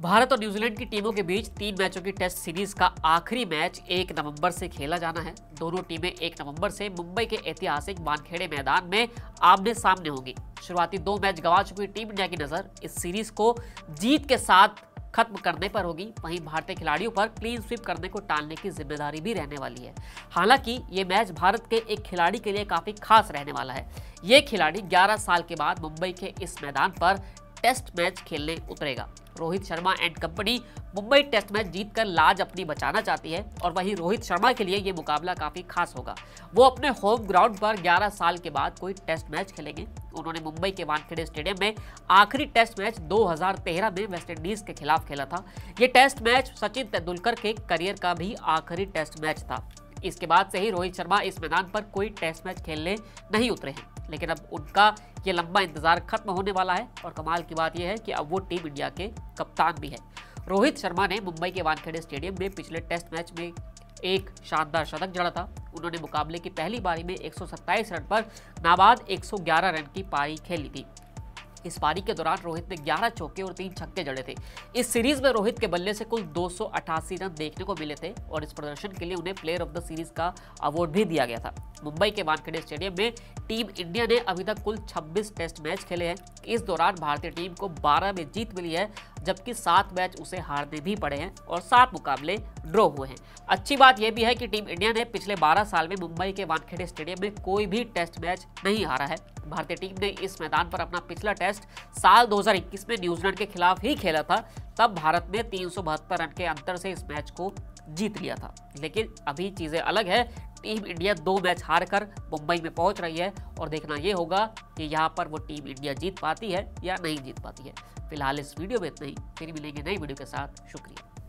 भारत और न्यूजीलैंड की टीमों के बीच तीन मैचों की टेस्ट सीरीज़ का आखिरी मैच एक नवंबर से खेला जाना है। दोनों टीमें एक नवंबर से मुंबई के ऐतिहासिक वानखेड़े मैदान में आमने सामने होंगी। शुरुआती दो मैच गंवा चुकी टीम इंडिया की नज़र। इस सीरीज़ को जीत के साथ खत्म करने पर होगी। वहीं भारतीय खिलाड़ियों पर क्लीन स्वीप करने को टालने की ज़िम्मेदारी भी रहने वाली है। हालाँकि ये मैच भारत के एक खिलाड़ी के लिए काफ़ी खास रहने वाला है। ये खिलाड़ी 11 साल के बाद मुंबई के इस मैदान पर टेस्ट मैच खेलने उतरेगा। Rohit Sharma and company Mumbai test match जीतकर लाज अपनी बचाना चाहती है और वहीं रोहित शर्मा के लिए ये मुकाबला काफ़ी खास होगा। वो अपने होम ग्राउंड पर 11 साल के बाद कोई टेस्ट मैच खेलेंगे। उन्होंने मुंबई के वानखेड़े स्टेडियम में आखिरी टेस्ट मैच 2013 में वेस्टइंडीज के खिलाफ खेला था। ये टेस्ट मैच सचिन तेंदुलकर के करियर का भी आखिरी टेस्ट मैच था। इसके बाद से ही रोहित शर्मा इस मैदान पर कोई टेस्ट मैच खेलने नहीं उतरे हैं। लेकिन अब उनका ये लंबा इंतज़ार खत्म होने वाला है और कमाल की बात यह है कि अब वो टीम इंडिया के कप्तान भी है। रोहित शर्मा ने मुंबई के वानखेड़े स्टेडियम में पिछले टेस्ट मैच में एक शानदार शतक जड़ा था। उन्होंने मुकाबले की पहली बारी में 127 रन पर नाबाद 111 रन की पारी खेली थी। इस पारी के दौरान रोहित ने 11 चौके और तीन छक्के जड़े थे। इस सीरीज़ में रोहित के बल्ले से कुल दो सौ अठासी रन देखने को मिले थे और इस प्रदर्शन के लिए उन्हें प्लेयर ऑफ़ द सीरीज़ का अवार्ड भी दिया गया था। मुंबई के वानखेड़े स्टेडियम में टीम इंडिया ने अभी तक कुल 26 टेस्ट मैच खेले हैं। इस दौरान भारतीय टीम को 12 में जीत मिली है, जबकि सात मैच उसे हारने भी पड़े हैं और सात मुकाबले ड्रॉ हुए हैं। अच्छी बात यह भी है कि टीम इंडिया ने पिछले 12 साल में मुंबई के वानखेड़े स्टेडियम में कोई भी टेस्ट मैच नहीं हारा है। भारतीय टीम ने इस मैदान पर अपना पिछला टेस्ट साल 2021 में न्यूजीलैंड के खिलाफ ही खेला था। तब भारत ने तीन सौ बहत्तर रन के अंतर से इस मैच को जीत लिया था। लेकिन अभी चीज़ें अलग है। टीम इंडिया दो मैच हार कर मुंबई में पहुँच रही है और देखना ये होगा कि यहाँ पर वो टीम इंडिया जीत पाती है या नहीं जीत पाती है। फ़िलहाल इस वीडियो में इतना ही। फिर मिलेंगे नई वीडियो के साथ। शुक्रिया।